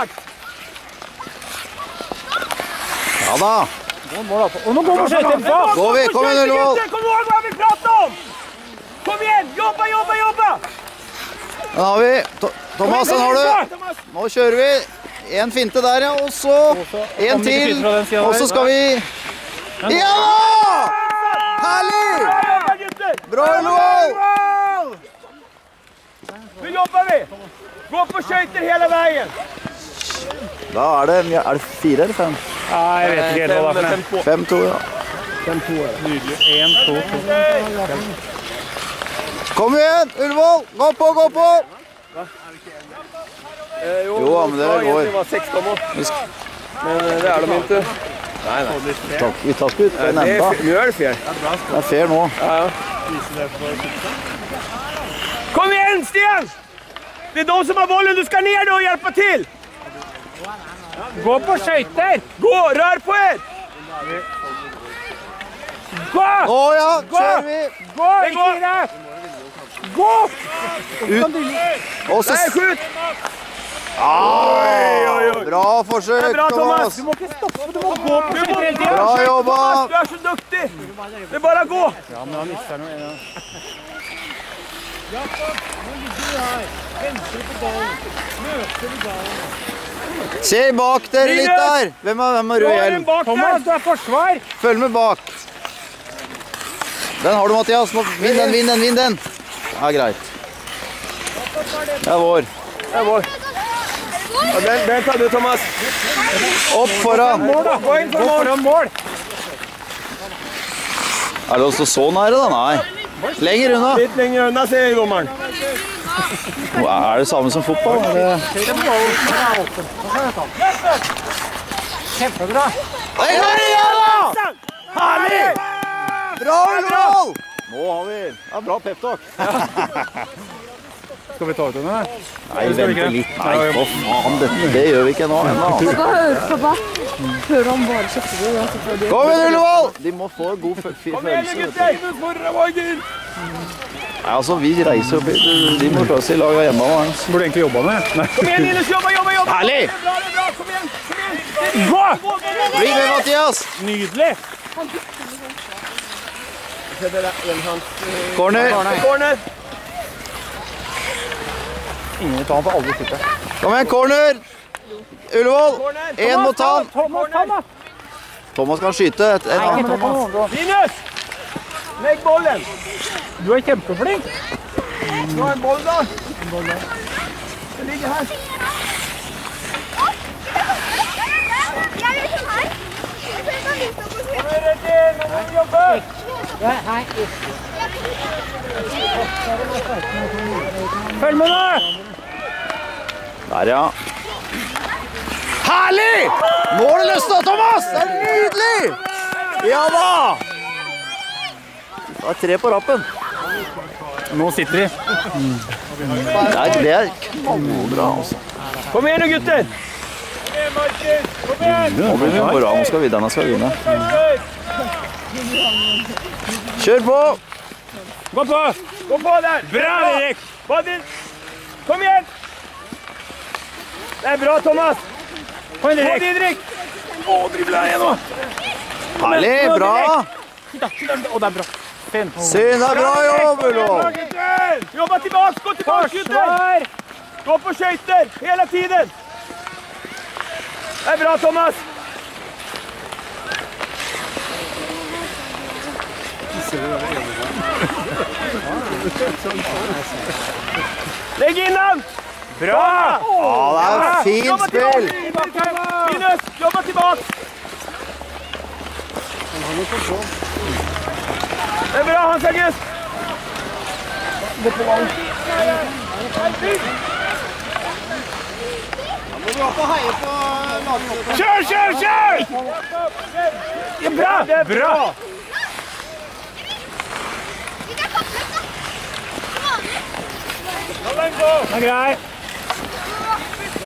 Start! Ja da. Og nå går vi skøyter bak! Går vi. Kom igjen, Ullevål. Kom ihåg hva vi prater om! Kom igjen! Jobba, jobba, jobba! Den har vi. To- Thomas, den har du. Nå kjører vi. En finte der, ja. Og så en til. Og så skal vi Ja da! Herlig! Bra, Ullevål! Nå jobber vi! Gå på skøyter hele veien! Da er det Er det fire eller fem? Nei, jeg vet ikke helt hva det er. for noe. Fem, to, ja. Nydelig. En, to, to. Kom igjen, Ullevål! Gå på, gå på! Eh, Jo, men det egentlig går. var 16 år. Vi, sk- Men eh, det er de ikke. Nei, nei. Takk, vi tar skudd. Det er, fair. Det er fair nå. Kom igjen, Stian! Det er de som har bollen. Du skal ned og hjelpe til. Gå på skøyter! Gå, rør på er! Gå! Å ja, kjører vi! Gå! Det Gå! Ikke gi deg! Gå! Og Oi, Nei, skjut! Bra forsøk, bra, Thomas. Thomas. Du må ikke stoppe, du må gå på skøyter hele tida. Bra jobba! Du er så dyktig! Det er bare å gå! Ja, men han mister noe. Ja. Se bak dere litt der. Hvem har, hvem har rød hjelm? Thomas, du er forsvar! Følg med bak. Den har du, Mathias. Vinn den, vinn den, vinn den. Ja, greit. Det er vår. Det er vår. Den, den tar du, Thomas. Opp foran. Gå inn foran mål! Er det å stå så nære, da? Nei. Lenger unna. Litt lenger unna, sier dommeren. Er det samme som fotball? Det... Kjempebra! Der går det igjen, da! Herlig! Bra, Ullevål! Nå har vi ja, Bra peptalk. Skal vi ta ut henne? Nei, vente litt. Nei, for faen. Det, det gjør vi ikke nå ennå. bare Kom igjen, Ullevål! De må få god følelse. Kom igjen, gutter! Nei, altså, vi reiser opp hit. De må slåss i lag av hjemme. hans. Burde egentlig jobba med. Nei. Kom igjen, Linus! Jobba, jobba, jobba! Herlig! Det er bra, det er bra! Kom igjen! Kom igjen! Gå! Bli med, Mathias! Nydelig! Corner. Corner! Ingen tar han for alle sitter. Kom igjen, corner! Ullevål! Én mot han. Thomas, kan skyte. Et, et, Thomas. Linus! Legg bollen! Du er kjempeflink. Du har en boll, da. En ligger her. Den er sånn her. Følg med da! Der, ja. Herlig! Målet løsna, Thomas! Det er nydelig! Ja da! Det er tre på rappen. Nå sitter de. Det er, det er knallbra, altså. Kom igjen, nå, gutter! Kom igjen, Markus! Kom igjen! Nå blir vi bra. Nå skal vi, denne skal vinne. Kjør på! Gå på! Gå på der! Bra, Erik! Kom igjen! Det er bra, Thomas! Kom igjen, Didrik! Å, dribla jeg nå! Herlig, bra! Å, det er bra. Fint. Syn, er bra jobb, Ullevål. Jobba tilbake! Gå tilbake, gutter! Gå på skøyter hele tiden! Det er bra, Thomas! Legg inn den! Bra! Ja, det er fint spill! Jobba tilbaks! Han har noe for tilbake! Det er bra, Hans August! Kjør, kjør, kjør! Ja, bra! Det er bra! La den gå! Det er grei.